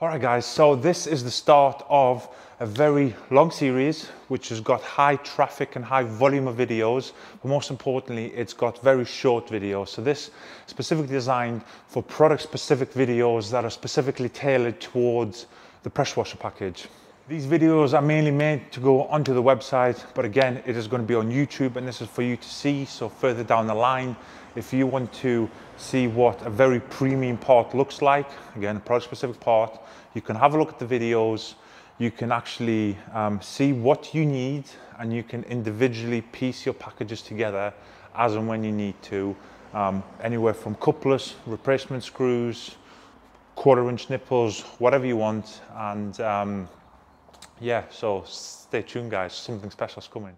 All right, guys, so this is the start of a very long series which has got high traffic and high volume of videos, but most importantly, it's got very short videos. So this specifically designed for product specific videos that are specifically tailored towards the pressure washer package. These videos are mainly made to go onto the website, but again, it is going to be on YouTube and this is for you to see. So further down the line, if you want to see what a very premium part looks like, again, a product specific part, you can have a look at the videos. You can actually um, see what you need and you can individually piece your packages together as and when you need to. Um, anywhere from couplers, replacement screws, quarter inch nipples, whatever you want. And um, yeah, so stay tuned guys, something special's coming.